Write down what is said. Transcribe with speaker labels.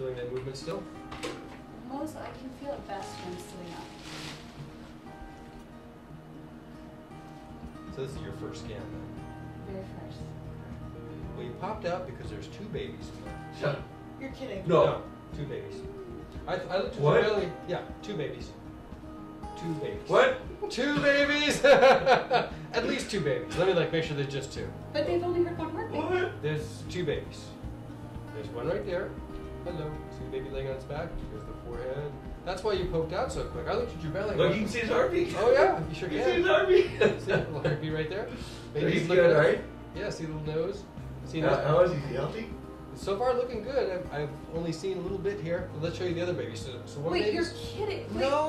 Speaker 1: feeling that movement still?
Speaker 2: Most I can feel it best when I'm sitting up.
Speaker 1: So this is your first scan then?
Speaker 2: Very first.
Speaker 1: Well, you popped out because there's two babies.
Speaker 3: Shut up.
Speaker 2: You're kidding.
Speaker 3: No.
Speaker 1: two babies. I, I looked at
Speaker 3: What?
Speaker 1: your belly. Yeah, two babies. Two babies.
Speaker 3: What?
Speaker 1: Two babies. At least two babies. Let me like make sure there's just two.
Speaker 2: But they've only heard one heartbeat.
Speaker 3: What?
Speaker 1: There's two babies. There's one right there. Hello. See the baby laying on its back? Here's the forehead. That's why you poked out so quick. I looked at your belly.
Speaker 3: Look, you can see his heartbeat.
Speaker 1: Oh yeah, you sure can.
Speaker 3: You
Speaker 1: can.
Speaker 3: see his heartbeat.
Speaker 1: See that little heartbeat right there?
Speaker 3: So he's
Speaker 1: looking
Speaker 3: good, right?
Speaker 1: Yeah, see the little nose? See
Speaker 3: How,
Speaker 1: that?
Speaker 3: how is he? Healthy?
Speaker 1: So far looking good. I've, I've only seen a little bit here. Let's show you the other baby. So, so one
Speaker 2: Wait,
Speaker 1: baby's-
Speaker 2: you're kidding. Wait.
Speaker 1: No,